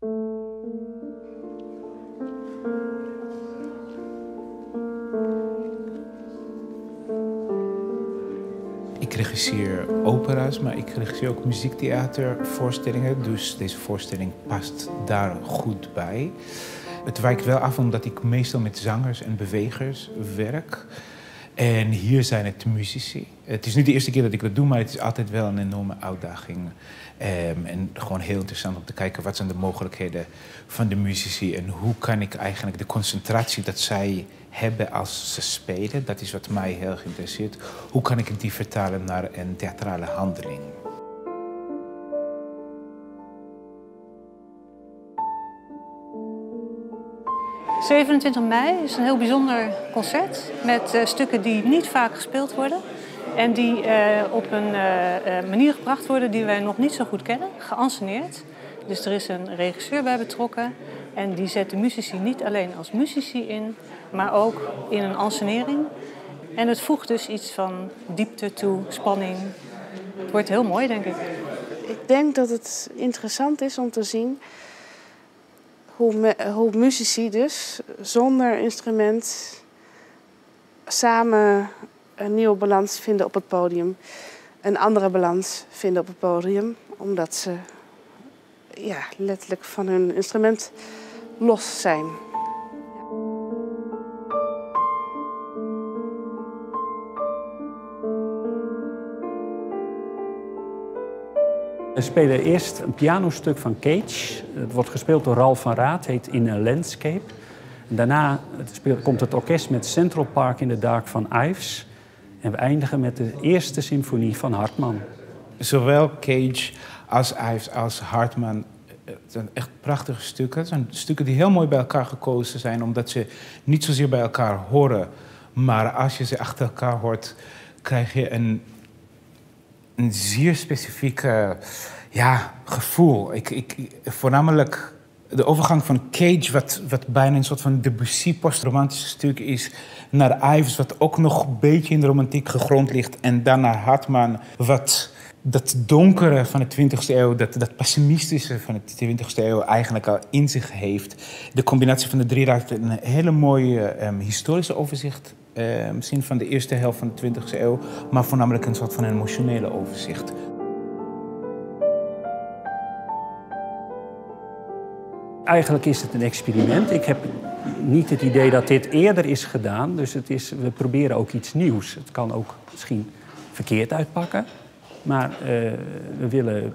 Ik regisseer opera's, maar ik regisseer ook muziektheatervoorstellingen. Dus deze voorstelling past daar goed bij. Het wijkt wel af omdat ik meestal met zangers en bewegers werk. En hier zijn het muzici. Het is niet de eerste keer dat ik dat doe, maar het is altijd wel een enorme uitdaging. Um, en gewoon heel interessant om te kijken wat zijn de mogelijkheden van de muzici en hoe kan ik eigenlijk de concentratie dat zij hebben als ze spelen, dat is wat mij heel erg interesseert. Hoe kan ik die vertalen naar een theatrale handeling? 27 mei is een heel bijzonder concert met uh, stukken die niet vaak gespeeld worden. En die uh, op een uh, manier gebracht worden die wij nog niet zo goed kennen, geanceneerd. Dus er is een regisseur bij betrokken en die zet de muzici niet alleen als muzici in, maar ook in een ansenering. En het voegt dus iets van diepte toe, spanning. Het wordt heel mooi, denk ik. Ik denk dat het interessant is om te zien hoe, hoe muzici dus zonder instrument samen een nieuwe balans vinden op het podium. Een andere balans vinden op het podium, omdat ze ja, letterlijk van hun instrument los zijn. We spelen eerst een pianostuk van Cage. Het wordt gespeeld door Ralph van Raad, heet In a Landscape. Daarna komt het orkest met Central Park in the Dark van Ives. En we eindigen met de eerste symfonie van Hartman. Zowel Cage als Ives als Hartman het zijn echt prachtige stukken. Het zijn stukken die heel mooi bij elkaar gekozen zijn, omdat ze niet zozeer bij elkaar horen. Maar als je ze achter elkaar hoort, krijg je een een zeer specifieke ja, gevoel. Ik, ik, voornamelijk de overgang van Cage, wat, wat bijna een soort van Debussy postromantische stuk is, naar Ives, wat ook nog een beetje in de romantiek gegrond ligt, en dan naar Hartman, wat dat donkere van de 20e eeuw, dat, dat pessimistische van de 20e eeuw eigenlijk al in zich heeft. De combinatie van de drie raakt een hele mooie um, historische overzicht eh, misschien van de eerste helft van de 20e eeuw, maar voornamelijk een soort van emotionele overzicht. Eigenlijk is het een experiment. Ik heb niet het idee dat dit eerder is gedaan, dus het is, we proberen ook iets nieuws. Het kan ook misschien verkeerd uitpakken, maar uh, we willen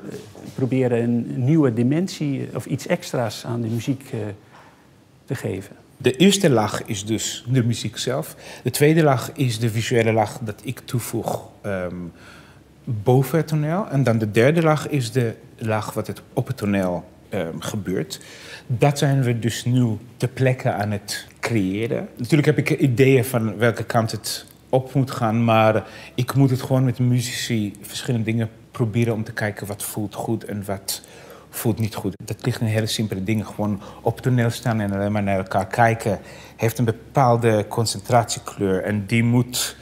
proberen een nieuwe dimensie of iets extra's aan de muziek te geven. De eerste laag is dus de muziek zelf. De tweede laag is de visuele laag dat ik toevoeg um, boven het toneel. En dan de derde laag is de laag wat het op het toneel gebeurt. Dat zijn we dus nu ter plekke aan het creëren. Natuurlijk heb ik ideeën van welke kant het op moet gaan, maar ik moet het gewoon met de muzici verschillende dingen proberen om te kijken wat voelt goed en wat voelt niet goed. Dat ligt in hele simpele dingen. Gewoon op toneel staan en alleen maar naar elkaar kijken heeft een bepaalde concentratiekleur. En die moet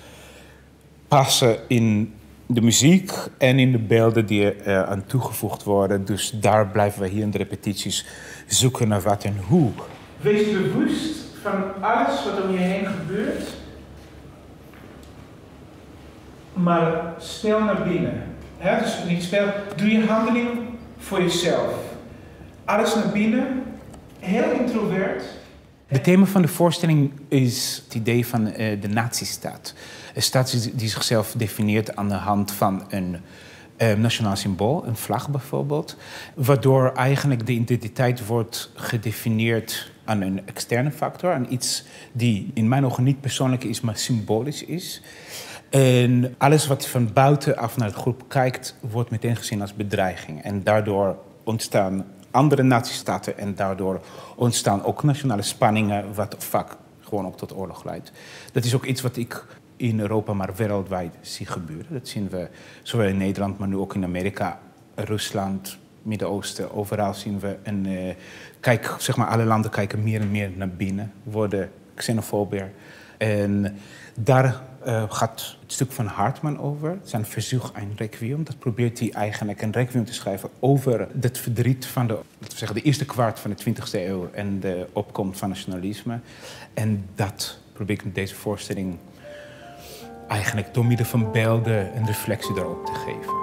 passen in de muziek en in de beelden die er aan toegevoegd worden. Dus daar blijven we hier in de repetities zoeken naar wat en hoe. Wees bewust van alles wat om je heen gebeurt. Maar speel naar binnen. He, dus niet speel, doe je handeling voor jezelf. Alles naar binnen, heel introvert. Het thema van de voorstelling is het idee van uh, de nazistaat. Een staat die zichzelf definieert aan de hand van een uh, nationaal symbool, een vlag bijvoorbeeld. Waardoor eigenlijk de identiteit wordt gedefinieerd aan een externe factor, aan iets die in mijn ogen niet persoonlijk is, maar symbolisch is. En alles wat van buitenaf naar de groep kijkt, wordt meteen gezien als bedreiging. En daardoor ontstaan andere natiestaten en daardoor ontstaan ook nationale spanningen, wat vaak gewoon ook tot oorlog leidt. Dat is ook iets wat ik in Europa, maar wereldwijd zie gebeuren. Dat zien we zowel in Nederland, maar nu ook in Amerika, Rusland, Midden-Oosten. Overal zien we een. Uh, kijk, zeg maar, alle landen kijken meer en meer naar binnen, worden xenofober. En daar uh, gaat het stuk van Hartman over, zijn verzoek aan Requiem. Dat probeert hij eigenlijk een Requiem te schrijven over het verdriet van de, laten zeggen, de eerste kwart van de 20e eeuw en de opkomst van nationalisme. En dat probeer ik met deze voorstelling eigenlijk door middel van beelden een reflectie daarop te geven.